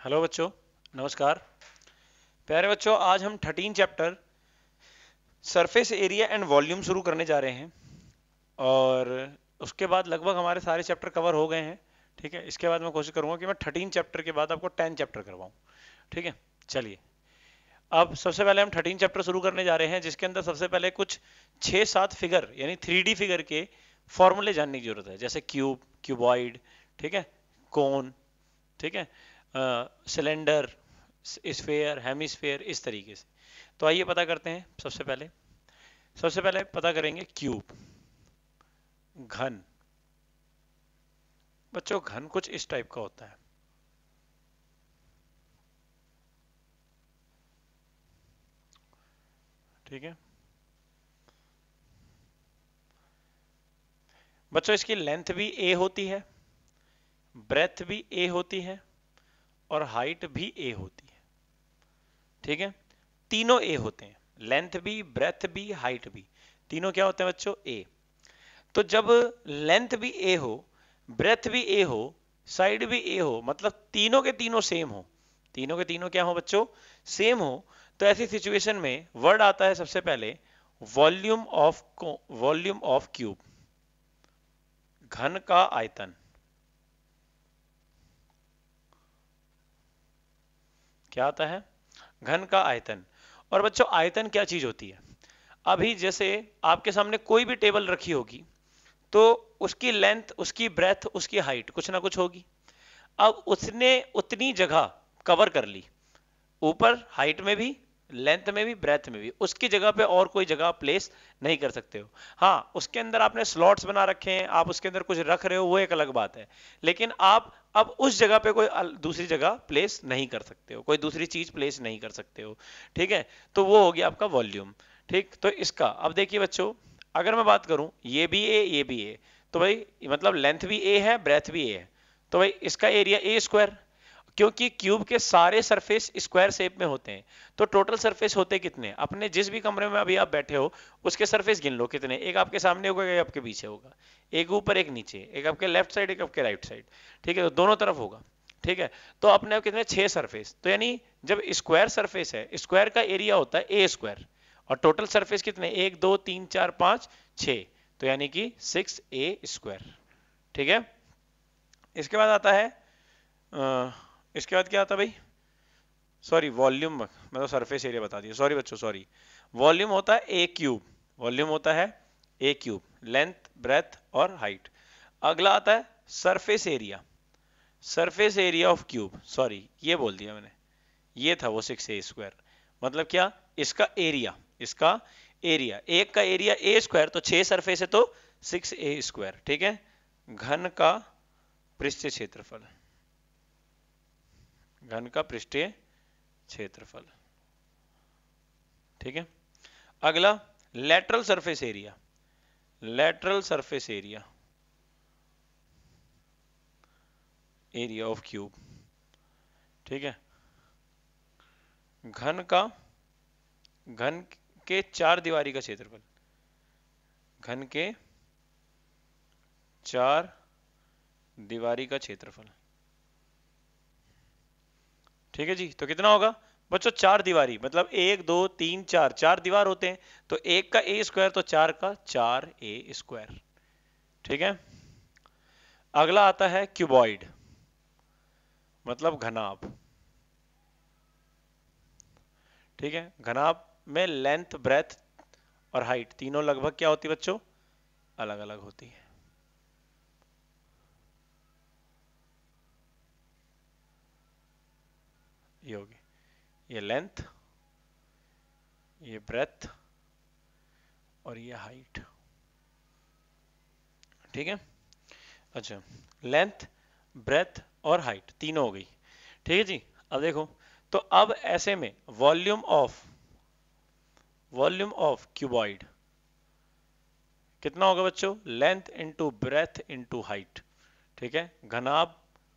Hello बच्चों, नमस्कार। प्यारे बच्चों, आज हम thirteen chapter surface area and volume शुरू करने जा रहे हैं। और उसके बाद लगभग हमारे सारे चैप्टर कवर हो गए हैं, ठीक है? इसके बाद मैं कोशिश करूँगा कि मैं थर्टीन चैप्टर के बाद आपको टेन चैप्टर करवाऊं, ठीक है? चलिए। अब सबसे पहले हम थर्टीन चैप्टर शुरू करने जा रहे हैं, जिसके अंदर सबसे पहले कुछ छः सात फिगर यानी थ्री फिगर के फॉर्मूले जानने की ज़रूरत है, जैसे क्यूब क्यूबॉइड ठीक है? कोन ठीक है? सिलेंडर स्फेयर हेमिस्फेयर इस तरीके से। तो आइए पता करते हैं सबसे पहले। सबसे पहले पता करेंगे क्यूब घन। बच्चों, घन कुछ इस टाइप का होता है। ठीक है? बच्चों, इसकी लेंथ भी ए होती है ब्रेथ भी ए होती है और हाइट भी ए होती है। ठीक है? तीनों ए होते हैं। लेंथ भी ब्रेथ भी हाइट भी। तीनों क्या होते हैं बच्चों? ए तो जब लेंथ भी ए हो ब्रेथ भी ए हो साइड भी ए हो मतलब तीनों के तीनों सेम हो। तीनों के तीनों क्या हो बच्चों? सेम हो। तो ऐसी सिचुएशन में वर्ड आता है सबसे पहले volume of volume of cube घन का आयतन। क्या आता है? घन का आयतन। और बच्चों, आयतन क्या चीज़ होती है? अभी जैसे आपके सामने कोई भी टेबल रखी होगी तो उसकी लेंथ, उसकी ब्रेथ, उसकी हाइट कुछ ना कुछ होगी। अब उसने उतनी जगह कवर कर ली। ऊपर, हाइट में भी लेंथ में भी, ब्रेथ में भी। उसकी जगह पे और कोई जगह प्लेस नहीं कर सकते हो। हाँ उसके अंदर आपने स्लॉट्स बना रखे हैं, आप उसके अंदर कुछ रख रहे हो, वो एक अलग बात है। लेकिन आप अब उस जगह पे कोई दूसरी जगह प्लेस नहीं कर सकते हो। कोई दूसरी चीज़ प्लेस नहीं कर सकते हो। ठीक है? तो वो हो गया आपका वॉल्यूम ठीक? तो इसका, अब देखिए बच्चों, अगर मैं बात करूँ, ये भी ए ये भी ए तो भाई मतलब लेंथ भी ए है ब्रेथ भी ए है। तो भाई, इसका एरिया ए स्क्वायर क्योंकि क्यूब के सारे सरफेस स्क्वायर शेप में होते हैं। तो टोटल सरफेस होते कितने? अपने जिस भी कमरे में अभी आप बैठे हो उसके सरफेस गिन लो कितने। एक आपके सामने होगा एक आपके पीछे होगा। एक ऊपर एक नीचे। एक आपके लेफ़्ट साइड एक आपके राइट साइड। ठीक है तो दोनों तरफ़ होगा। ठीक है तो अपने कितने? छह सरफेस। तो यानी जब स्क्वायर सरफेस है स्क्वायर का एरिया होता है ए स्क्वायर। और टोटल सरफेस कितने? एक दो तीन चार पाँच छ तो यानी कि सिक्स ए स्क्वायर। ठीक है? इसके बाद आता है आ, इसके बाद क्या आता भाई? सॉरी वॉल्यूम मैं तो सरफेस एरिया बता दिया। सॉरी बच्चों सॉरी वॉल्यूम होता है ए क्यूब वॉल्यूम होता है ए क्यूब लेंथ ब्रेथ और हाइट अगला आता है surface area surface area of cube sorry ये बोल दिया मैंने। ये था वो सिक्स ए स्क्वायर मतलब क्या? इसका एरिया इसका एरिया एक का एरिया ए स्क्वायर तो छह सरफेस है तो सिक्स ए स्क्वायर ठीक है? घन का पृष्ठ क्षेत्रफल घन का पृष्ठीय क्षेत्रफल। ठीक है? अगला lateral surface area lateral surface area area of cube ठीक है? घन का, घन के चार दीवारी का क्षेत्रफल। घन के चार दीवारी का क्षेत्रफल। ठीक है जी? तो कितना होगा? बच्चों, चार दीवारी मतलब एक, दो, तीन, चार चार दीवार होते हैं तो एक का ए स्क्वायर तो चार का चार ए स्क्वायर। ठीक है? अगला आता है क्यूबॉइड मतलब घनाभ। ठीक है? घनाभ में लेंथ, ब्रेथ और हाइट, तीनों लगभग क्या होती है बच्चों? अलग अलग होती है। ये होगी ये लेंथ ये ब्रेथ और ये हाइट ठीक है? अच्छा लेंथ ब्रेथ और हाइट तीनों हो गई। ठीक है जी? अब देखो तो अब ऐसे में volume of volume of cuboid कितना होगा बच्चों? Length into breadth into height ठीक है? घनाभ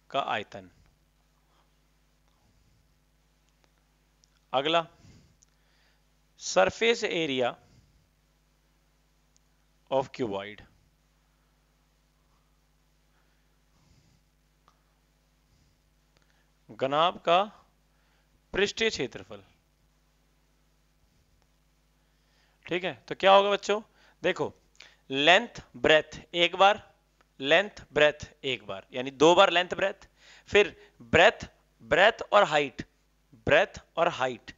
का आयतन। अगला सरफेस एरिया ऑफ़ क्यूबॉइड गनाब का पृष्ठीय क्षेत्रफल। ठीक है? तो क्या होगा बच्चों? देखो लेंथ ब्रेथ एक बार लेंथ ब्रेथ एक बार, यानी दो बार लेंथ ब्रेथ फिर ब्रेथ ब्रेथ और हाइट ब्रेथ और हाइट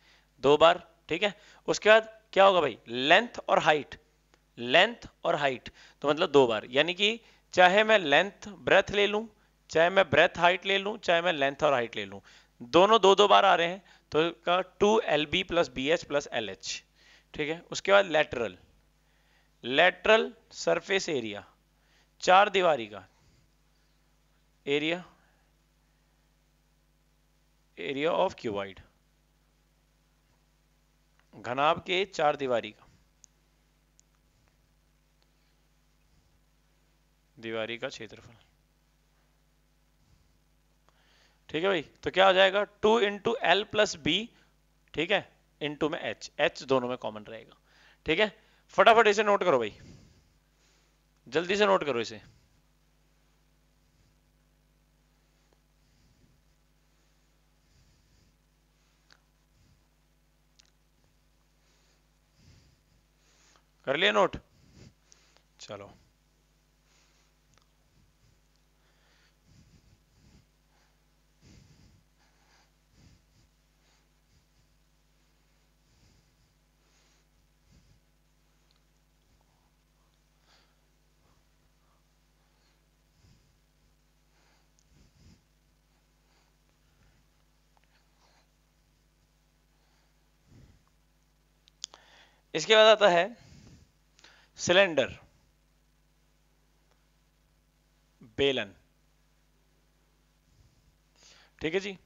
दो बार, ठीक है? उसके बाद क्या होगा भाई? लेंथ और हाइट लेंथ और हाइट तो मतलब दो बार. यानी कि चाहे मैं लेंथ ब्रेथ ले लूँ, चाहे मैं ब्रेथ हाइट ले लूँ, चाहे मैं लेंथ और हाइट ले लूँ. दोनों दो दो बार आ रहे हैं तो का two L B plus B H plus L H ठीक है? उसके बाद लेटरल लेटरल सरफेस एरिया चार दीवारी का. एरिया एरिया ऑफ़ क्यूबाइड घनाभ के चार दीवारी का। दीवारी का क्षेत्रफल। ठीक है भाई? तो क्या हो जाएगा? Two into L plus B ठीक है? इंटू में एच एच दोनों में कॉमन रहेगा। ठीक है? फटाफट इसे नोट करो भाई। जल्दी से नोट करो इसे। कर लिया नोट? चलो। इसके बाद आता है सिलेंडर, बेलन। ठीक है जी?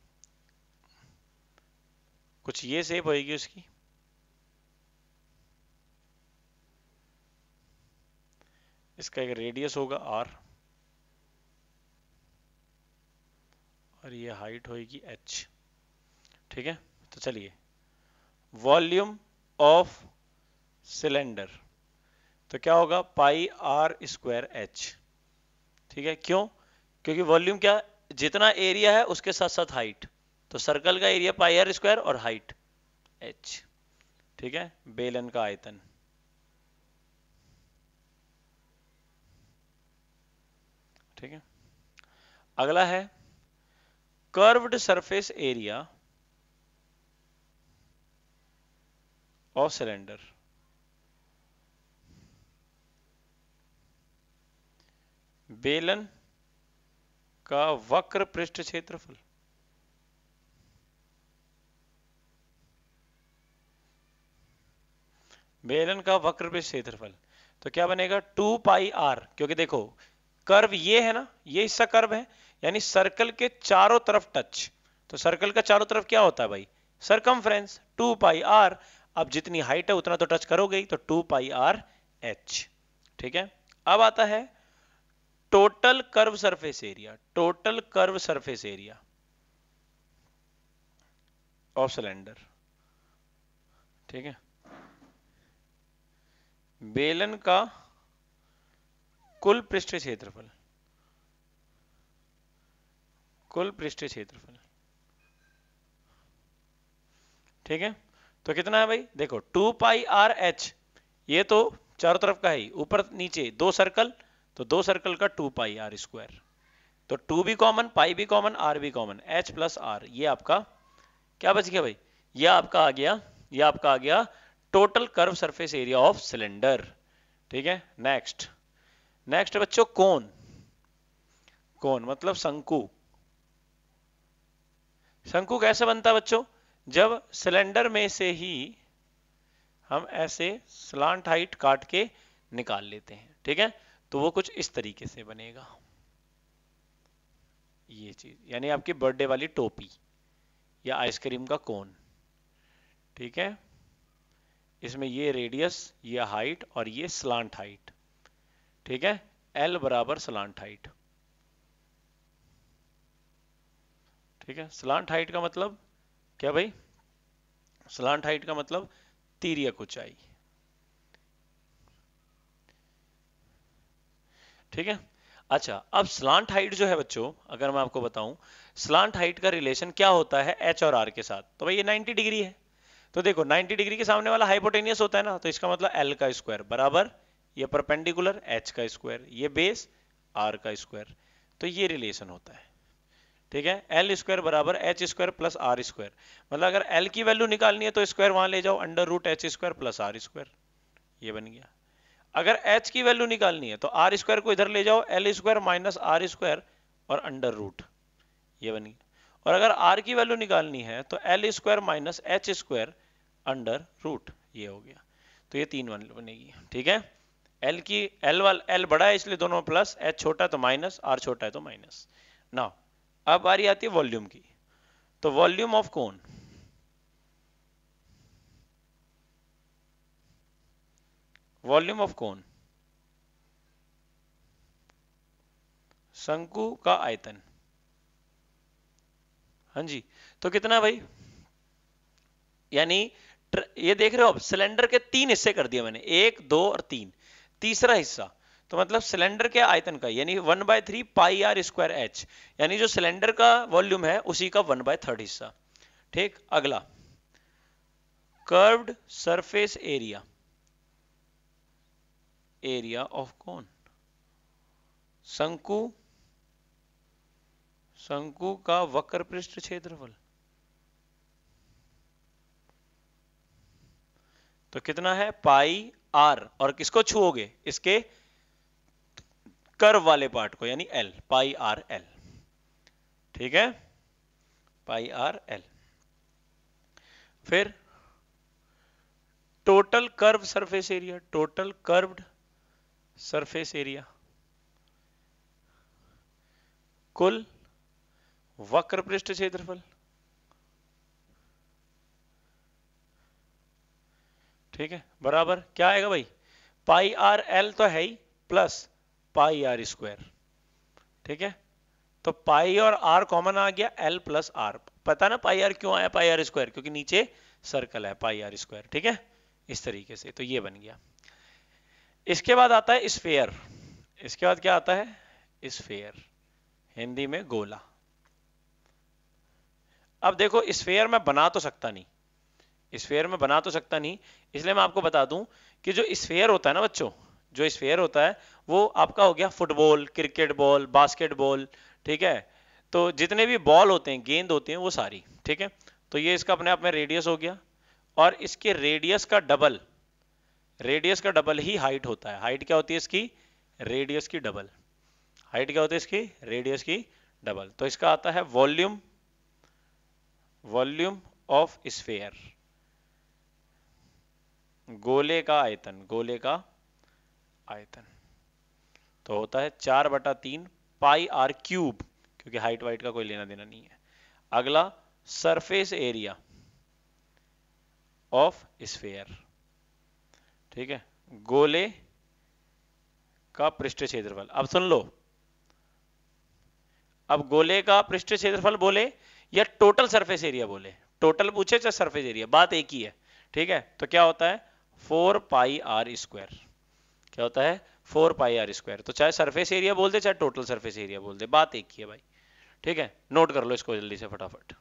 कुछ ये सेप होएगी उसकी? इसका एक रेडियस होगा आर और ये हाइट होएगी एच ठीक है? तो चलिए। Volume of cylinder. तो क्या होगा? Pi R square H. ठीक है? क्यों? क्योंकि वॉल्यूम क्या? जितना एरिया है उसके साथ साथ हाइट। तो सर्कल का एरिया पाई आर स्क्वायर और हाइट एच। ठीक है? बेलन का आयतन। ठीक है? अगला है curved surface area of cylinder बेलन का वक्र पृष्ठ क्षेत्रफल। बेलन का वक्र पृष्ठ क्षेत्रफल। तो क्या बनेगा? टू पाई आर, क्योंकि देखो, कर्व ये है ना, ये हिस्सा कर्व है, यानी सर्कल के चारों तरफ़ टच। तो सर्कल का चारों तरफ़ क्या होता है भाई? Circumference two pi R. अब जितनी हाइट है, उतना तो टच करोगे तो टू पाई आर एच। ठीक है? अब आता है total curve surface area, total curve surface area of cylinder. ठीक है? बेलन का कुल पृष्ठ क्षेत्रफल, कुल पृष्ठ क्षेत्रफल। ठीक है? तो कितना है भाई? देखो, टू पाई आर एच, ये तो चारों तरफ़ का है, ऊपर नीचे दो सर्कल तो दो सर्कल का टू पाई आर स्क्वायर तो टू भी कॉमन पाई भी कॉमन आर भी कॉमन एच प्लस आर ये आपका क्या बच गया भाई? ये आपका आ गया, ये आपका आ गया total curve surface area of cylinder ठीक है? नेक्स्ट नेक्स्ट बच्चों, कोन. कोन मतलब शंकु. शंकु कैसे बनता है बच्चों? जब सिलेंडर में से ही हम ऐसे स्लांट हाइट काट के निकाल लेते हैं। ठीक है? तो वो कुछ इस तरीके से बनेगा। ये चीज़, यानी आपकी बर्थडे वाली टोपी या आइसक्रीम का कोन, ठीक है? इसमें ये रेडियस, ये हाइट और ये स्लांट हाइट, ठीक है? एल बराबर स्लांट हाइट, ठीक है? स्लांट हाइट का मतलब क्या भाई? स्लांट हाइट का मतलब तिरक ऊंचाई ठीक है? अच्छा अब स्लांट हाइट जो है बच्चों, अगर मैं आपको बताऊँ स्लांट हाइट का रिलेशन क्या होता है एच और आर के साथ? तो भाई ये 90 डिग्री है। तो देखो 90 डिग्री के सामने वाला हाइपोटेनियस होता है ना तो इसका मतलब एल का स्क्वायर बराबर, ये परपेंडिकुलर एच का स्क्वायर ये बेस आर का स्क्वायर तो ये रिलेशन होता है। ठीक है? एल स्क्वायर बराबर H square plus R square मतलब अगर एल की वैल्यू निकालनी है तो स्क्वायर वहाँ ले जाओ under root H square plus R square ये बन गया। अगर h की वैल्यू निकालनी है तो आर स्क्वायर को इधर ले जाओ L square minus R square और अंडर रूट ये बन। और अगर r की वैल्यू निकालनी है तो L square minus H square under root ये हो गया। तो ये तीन वन बनेगी। ठीक है? एल की एल वाल एल बड़ा है, इसलिए दोनों प्लस एच छोटा है तो माइनस आर छोटा है तो माइनस ना अब बारी आती है वॉल्यूम की। तो volume of cone? Volume of cone शंकु का आयतन। हाँ जी तो कितना भाई? यानी ये देख रहे हो अब सिलेंडर के तीन हिस्से कर दिए मैंने, एक, दो और तीन। तीसरा हिस्सा तो मतलब सिलेंडर के आयतन का, यानी one by three pi R square H, यानी जो सिलेंडर का वॉल्यूम है, उसी का वन बाय थर्ड हिस्सा। ठीक, अगला। Curved surface area. Area of cone शंकु शंकु का वक्र पृष्ठ क्षेत्रफल। तो कितना है? Pi R. और किसको छुओगे? इसके कर्व वाले पार्ट को, यानी एल पाई आर एल ठीक है? पाई आर एल फिर total curve surface area total curved surface area कुल वक्र पृष्ठ क्षेत्रफल। ठीक है? बराबर? क्या आएगा भाई? पाई आर एल तो है ही, प्लस पाई आर स्क्वायर। ठीक है? तो पाई और आर कॉमन आ गया, एल प्लस आर। पता ना पाई आर क्यों आया, पाई आर स्क्वायर? क्योंकि नीचे सर्कल है, पाई आर स्क्वायर। ठीक है? इस तरीके से। तो ये बन गया। इसके बाद आता है स्फेयर इसके बाद क्या आता है? स्फेयर हिंदी में गोला. अब देखो स्फेयर में बना तो सकता नहीं. स्फेयर में बना तो सकता नहीं, इसलिए मैं आपको बता दूँ कि जो स्फेयर होता है ना बच्चों, जो स्फेयर होता है, वो आपका हो गया फुटबॉल क्रिकेट बॉल बास्केटबॉल ठीक है? तो जितने भी बॉल होते हैं, गेंद होते हैं, वो सारी, ठीक है? तो ये इसका अपने आप में रेडियस हो गया और इसके रेडियस का डबल रेडियस का डबल ही हाइट होता है। हाइट क्या होती है इसकी? रेडियस की डबल। हाइट क्या होती है इसकी? रेडियस की डबल। तो इसका आता है वॉल्यूम वॉल्यूम ऑफ़ स्फेयर। गोले का आयतन, गोले का आयतन। तो होता है चार बटा तीन पाई आर क्यूब, क्योंकि हाइट वाइट का कोई लेना देना नहीं है। अगला, सरफेस एरिया ऑफ़ स्फेयर। ठीक है? गोले का पृष्ठ क्षेत्रफल। अब सुन लो। अब गोले का पृष्ठ क्षेत्रफल बोले या टोटल सरफेस एरिया बोले? टोटल पूछे चाहे सरफेस एरिया बात एक ही है। ठीक है? तो क्या होता है? Four pi R square. क्या होता है? Four pi R square. तो चाहे सरफेस एरिया बोल दे, चाहे टोटल सरफेस एरिया बोल दे। बात एक ही है भाई। ठीक है? नोट कर लो इसको जल्दी से फटाफट।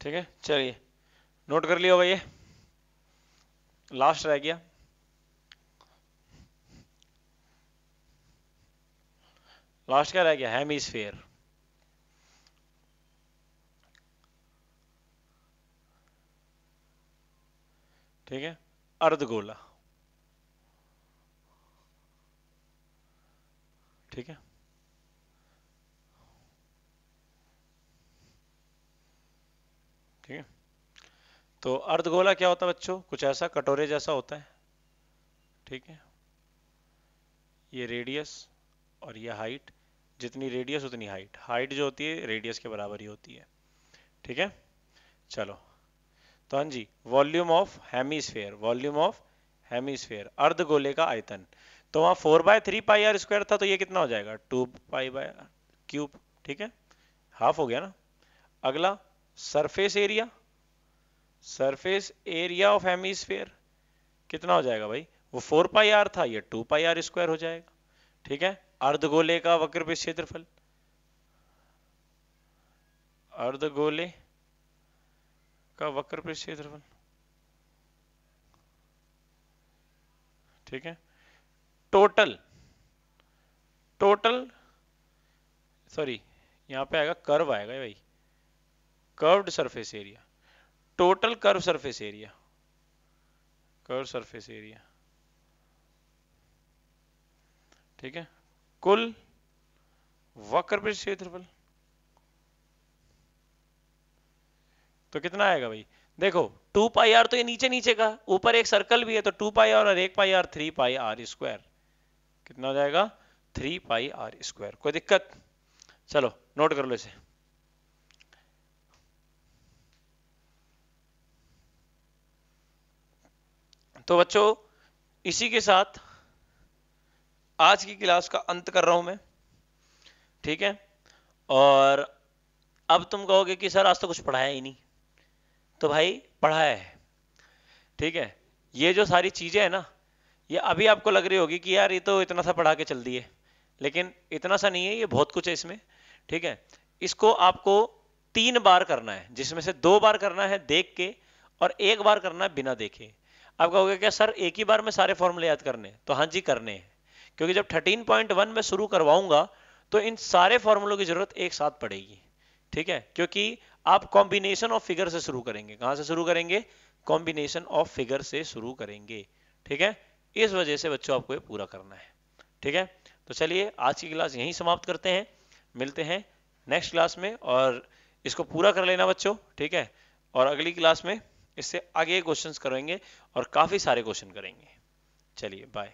ठीक है? चलिए। नोट कर लिया भाई ये। लास्ट रह गया। लास्ट क्या रह गया? हेमिस्फेयर ठीक है? अर्धगोला। ठीक है? ठीक है? तो अर्धगोला क्या होता है बच्चों? कुछ ऐसा, कटोरे जैसा होता है। ठीक है? ये रेडियस और ये हाइट जितनी रेडियस उतनी हाइट हाइट जो होती है रेडियस के बराबर ही होती है। ठीक है? चलो। तो हाँ जी volume of hemisphere volume of hemisphere अर्धगोले का आयतन। तो वहाँ four by three pi R square था तो ये कितना हो जाएगा? टू पाई बाय क्यूब ठीक है? हाफ़ हो गया ना? अगला surface area surface area of hemisphere कितना हो जाएगा भाई? वो फोर पाई आर था, ये टू पाई आर स्क्वायर हो जाएगा। ठीक है? अर्धगोले का वक्र पे क्षेत्रफल। अर्धगोले का वक्र पे क्षेत्रफल। ठीक है? टोटल टोटल, सॉरी, यहाँ पे आएगा, कर्व आएगा भाई। Curved surface area total curve surface area curve surface area ठीक है? कुल वक्र पृष्ठ क्षेत्रफल। तो कितना आएगा भाई? देखो, टू पाई आर तो ये नीचे नीचे का, ऊपर एक सर्कल भी है तो टू पाई आर और एक pi R three pi R square कितना हो जाएगा? थ्री पाई आर स्क्वायर कोई दिक्कत? चलो नोट कर लो इसे। तो बच्चों, इसी के साथ आज की क्लास का अंत कर रहा हूँ मैं। ठीक है? और अब तुम कहोगे कि, सर, आज तो कुछ पढ़ाया ही नहीं। तो भाई, पढ़ाया है। ठीक है? ये जो सारी चीज़ें है ना, ये अभी आपको लग रही होगी कि, यार, ये तो इतना सा पढ़ा के चल दिए। लेकिन इतना सा नहीं है, ये बहुत कुछ है इसमें। ठीक है? इसको आपको तीन बार करना है, जिसमें से दो बार करना है देख के और एक बार करना है बिना देखे। आप कहोगे क्या, सर, एक ही बार में सारे फॉर्मूले याद करने तो हाँ जी, करने हैं। क्योंकि जब 13.1 में शुरू करवाऊँगा तो इन सारे फॉर्मूलों की ज़रूरत एक साथ पड़ेगी। ठीक है? क्योंकि आप कॉम्बिनेशन ऑफ़ फिगर से शुरू करेंगे। कहाँ से शुरू करेंगे? कॉम्बिनेशन ऑफ़ फिगर से शुरू करेंगे। ठीक है? इस वजह से बच्चों, आपको ये पूरा करना है। ठीक है? तो चलिए, आज की क्लास यहीं समाप्त करते हैं। मिलते हैं नेक्स्ट क्लास में और इसको पूरा कर लेना बच्चों। ठीक है? और अगली क्लास में इससे आगे क्वेश्चंस करेंगे और काफ़ी सारे क्वेश्चन करेंगे। चलिए बाय